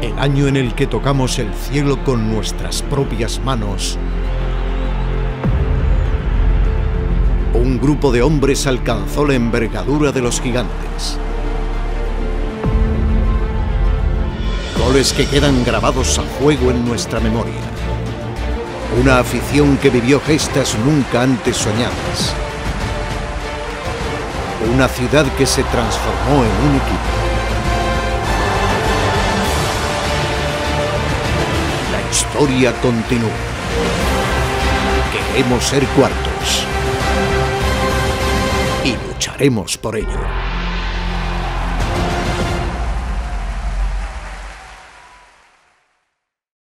El año en el que tocamos el cielo con nuestras propias manos. Un grupo de hombres alcanzó la envergadura de los gigantes. Goles que quedan grabados a fuego en nuestra memoria. Una afición que vivió gestas nunca antes soñadas. Una ciudad que se transformó en un equipo. Historia continúa. Queremos ser cuartos. Y lucharemos por ello.